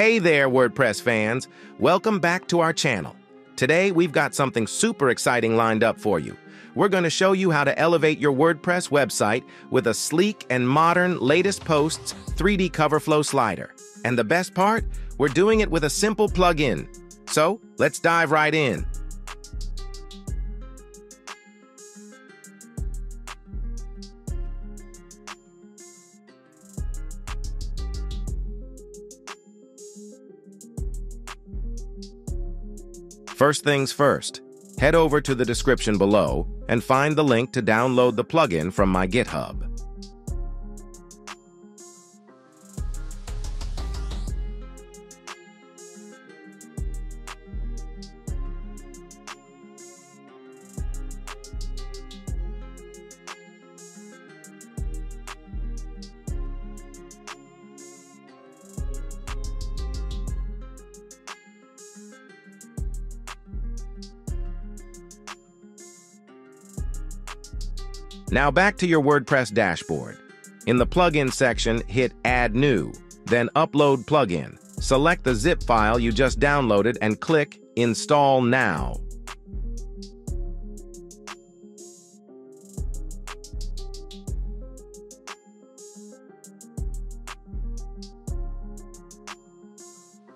Hey there, WordPress fans. Welcome back to our channel. Today, we've got something super exciting lined up for you. We're going to show you how to elevate your WordPress website with a sleek and modern latest posts 3D cover flow slider. And the best part? We're doing it with a simple plugin. So, let's dive right in. First things first, head over to the description below and find the link to download the plugin from my GitHub. Now back to your WordPress dashboard. In the Plugin section, hit Add New, then Upload Plugin. Select the zip file you just downloaded and click Install Now.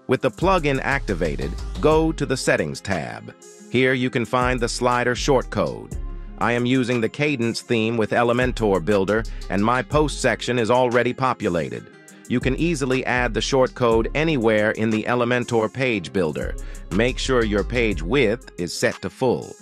With the plugin activated, go to the Settings tab. Here you can find the slider shortcode. I am using the Kadence theme with Elementor Builder, and my post section is already populated. You can easily add the shortcode anywhere in the Elementor page builder. Make sure your page width is set to full.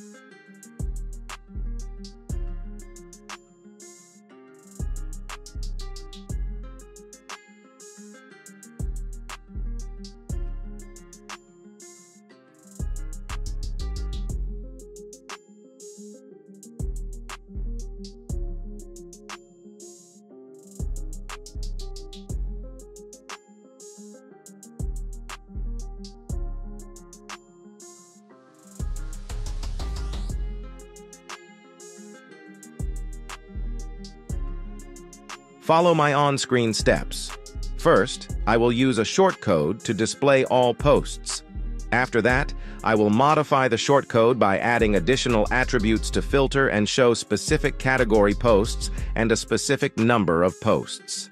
Follow my on-screen steps. First, I will use a shortcode to display all posts. After that, I will modify the shortcode by adding additional attributes to filter and show specific category posts and a specific number of posts.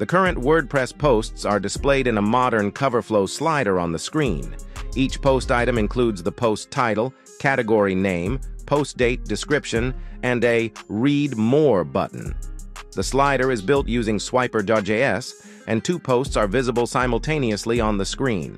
The current WordPress posts are displayed in a modern CoverFlow slider on the screen. Each post item includes the post title, category name, post date description, and a Read More button. The slider is built using Swiper.js, and two posts are visible simultaneously on the screen.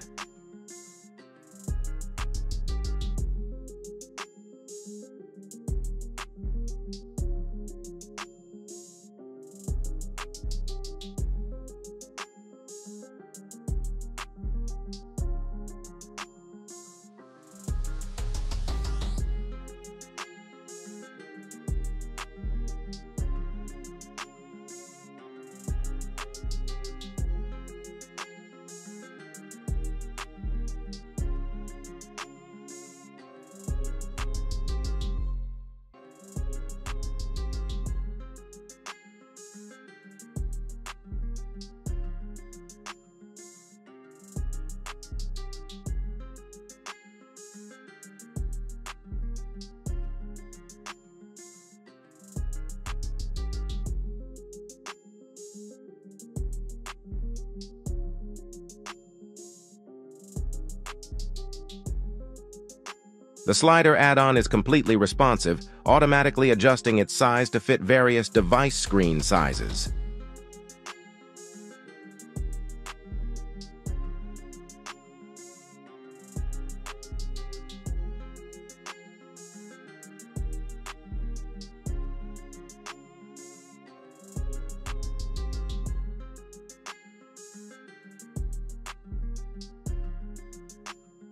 The slider add-on is completely responsive, automatically adjusting its size to fit various device screen sizes.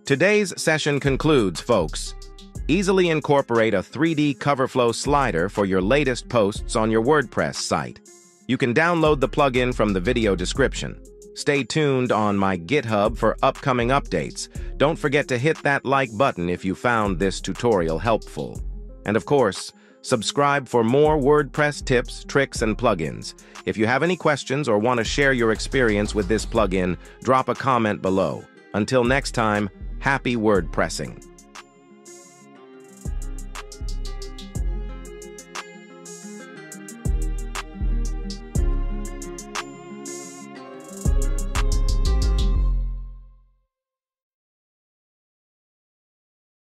Today's session concludes, folks. Easily incorporate a 3D CoverFlow slider for your latest posts on your WordPress site. You can download the plugin from the video description. Stay tuned on my GitHub for upcoming updates. Don't forget to hit that like button if you found this tutorial helpful. And of course, subscribe for more WordPress tips, tricks, and plugins. If you have any questions or want to share your experience with this plugin, drop a comment below. Until next time, happy WordPressing.